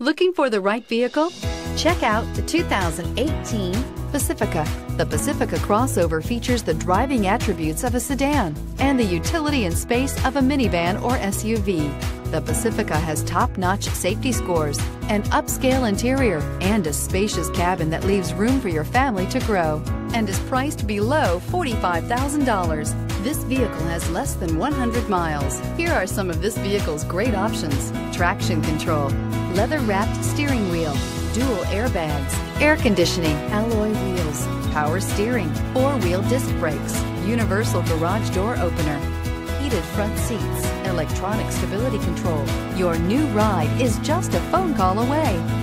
Looking for the right vehicle? Check out the 2018 Pacifica. The Pacifica crossover features the driving attributes of a sedan and the utility and space of a minivan or SUV. The Pacifica has top-notch safety scores, an upscale interior, and a spacious cabin that leaves room for your family to grow and is priced below $45,000. This vehicle has less than 100 miles. Here are some of this vehicle's great options. Traction control, leather-wrapped steering wheel, dual airbags, air conditioning, alloy wheels, power steering, four-wheel disc brakes, universal garage door opener, heated front seats, electronic stability control. Your new ride is just a phone call away.